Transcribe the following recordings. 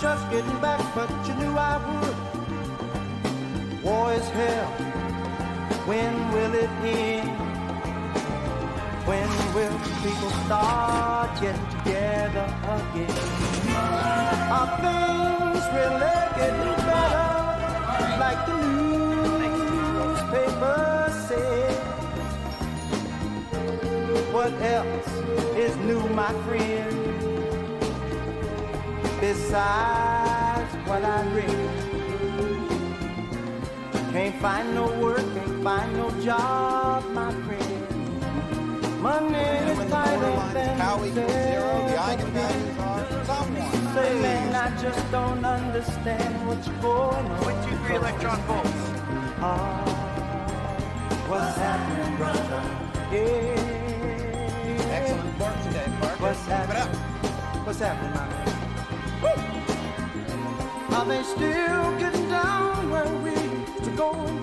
just getting back, but you knew I would. War is hell. When will it end? When will people start getting together again? Are things really getting better? Like the newspapers say. What else is new, my friend? Besides what I read. Can't find no work, can't find no job, my friend. Money And is when the tighter borderline is than cow equals zero, the sex. eigenvalues are someone. Say, man, I just don't understand what's going on. 0.23 electron volts. Ah, what's happening, brother? Yeah. Excellent work today, Mark. What's Keep it happening? What's happening, my man? Are they still getting down where we used to go and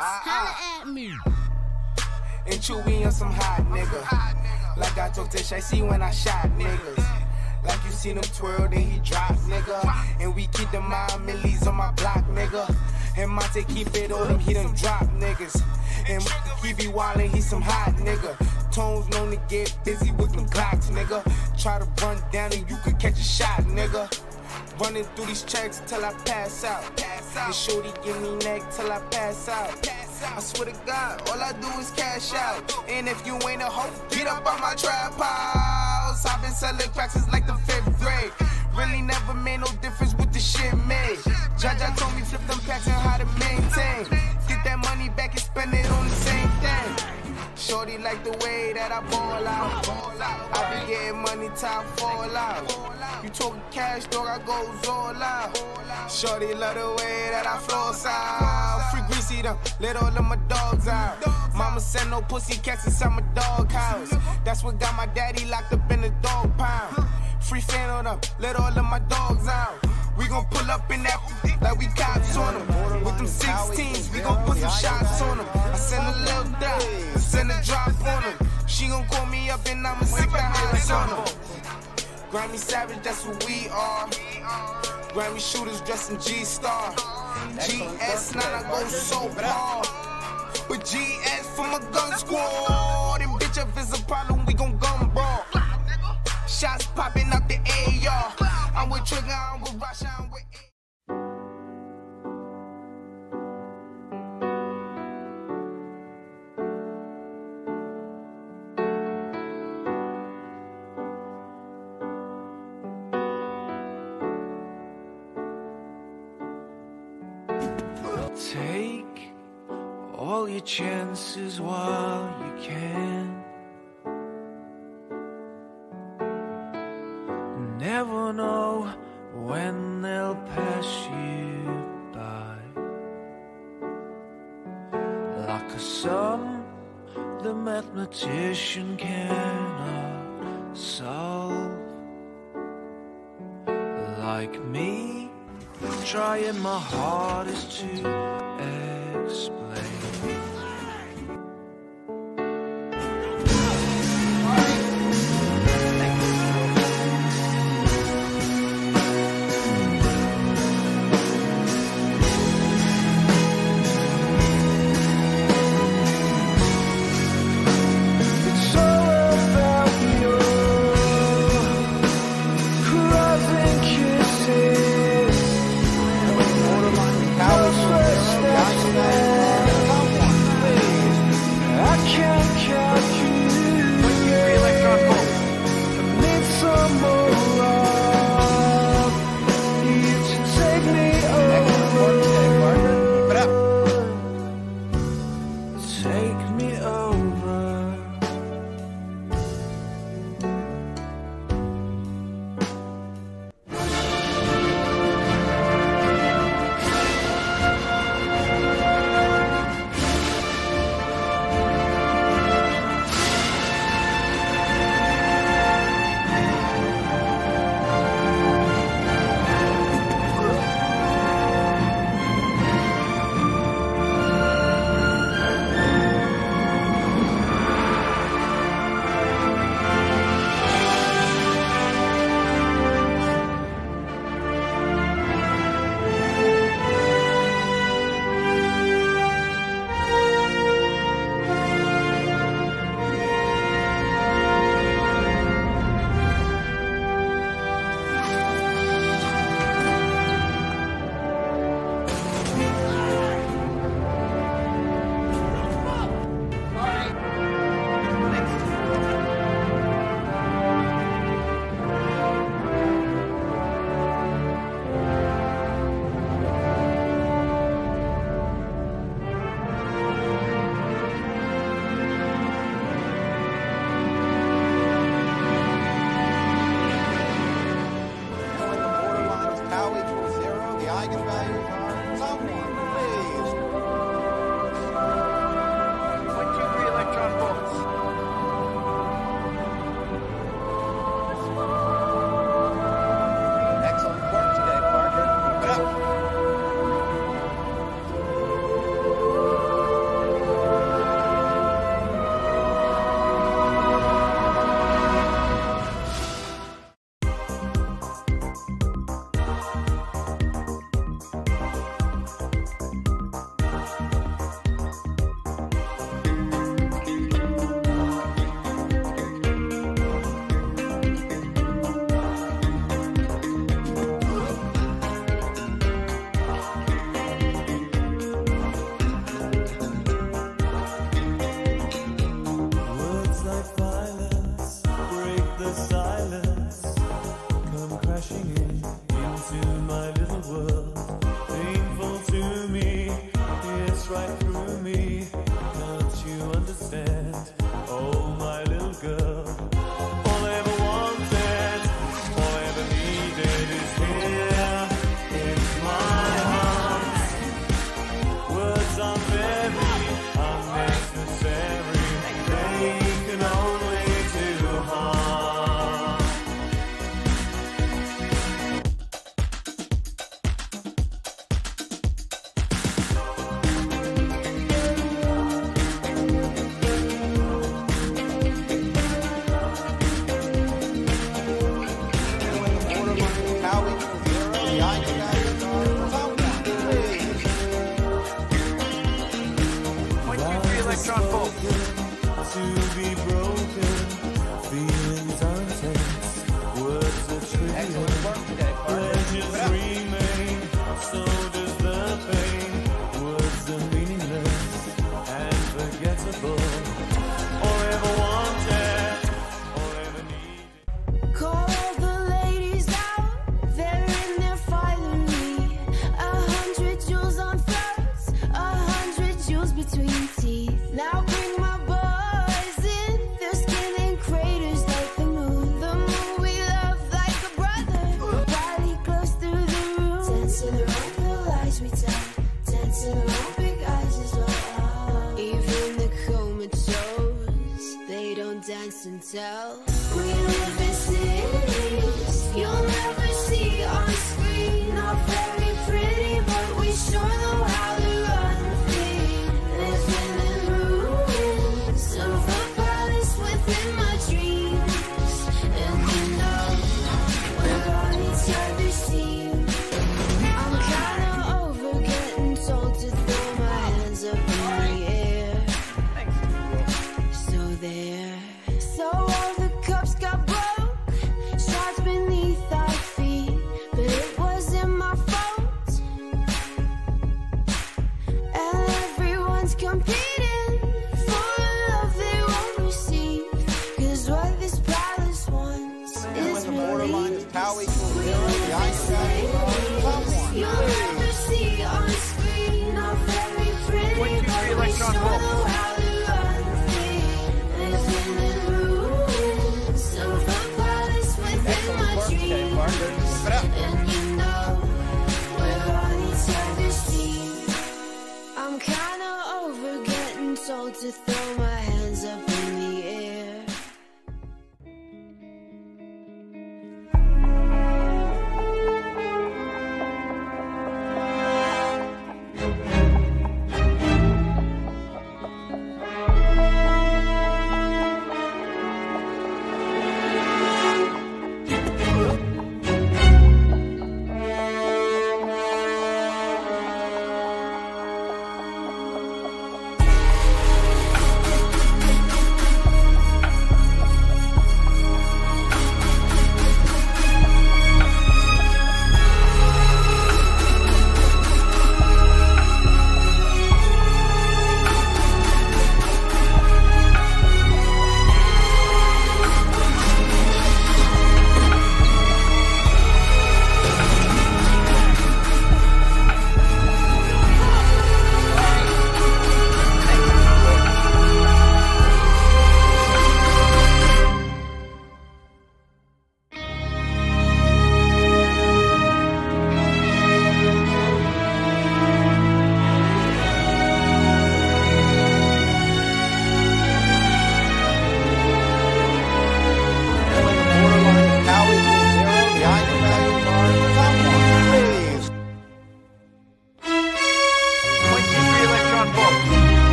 Ah, ah. Holla at me. And Chewy on some hot nigga. Like I told Tish, I see when I shot niggas. Like you seen him twirl, then he drop, nigga. And we keep the mind millies on my block, nigga. And Monte keep it on him, he done drop, niggas. And we be wildin', he some hot, nigga. Tones known to get busy with them Glocks, nigga. Try to run down and you could catch a shot, nigga. Running through these checks till I pass out. Pass out. And shorty give me neck till I pass out. pass I swear to God, all I do is cash out. And if you ain't a hoe, get up on my trap house. I've been selling cracks since like the fifth grade. Really never made no difference with the shit made. Jaja told me flip them packs and how to maintain. Get that money back and spend it on the same. Shorty like the way that I ball out. I be getting money top fall out. You talking cash, dog, I goes all out. Shorty love the way that I floss out. Free greasy them, let all of my dogs out. Mama send no pussy cats inside my dog house. That's what got my daddy locked up in the dog pound. Free fan on them, let all of my dogs out. We gon' pull up in that like we cops on them. With them 16s, we gon' put some shots on them. I send a little dot, send a drop on them. She gon' call me up and I'ma stick the highs on them. Grammy Savage, that's what we are. Grammy shooters dressed in G-Star. GS9, I go so hard. But GS for my gun squad. And bitch, if it's a problem, we gon' gun brawl. Shots popping out the AR. I'm with Trigger, I'm I'm with. Take all your chances while you can.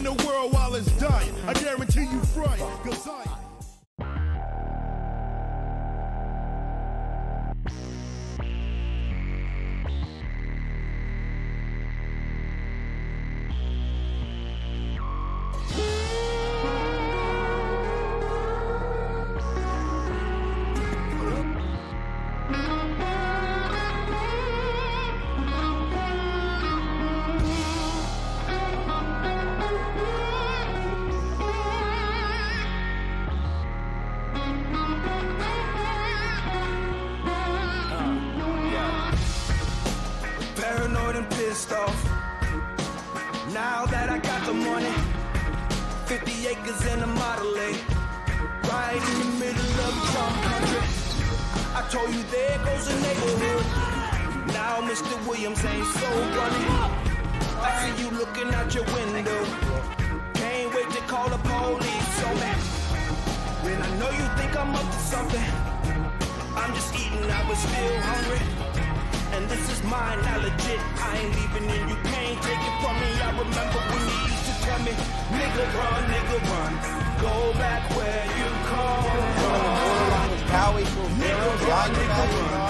in the world while it's dying. I guarantee you frying. Cause I the neighborhood. Now Mr. Williams ain't so funny. I see you looking out your window. Can't wait to call the police so that. When I know you think I'm up to something, I'm just eating. I was still hungry. And this is mine, I legit. I ain't leaving and you can't take it from me. I remember when you used to tell me, nigga run, nigga run. Go back where you come from. Cowie, nigga run, nigga run.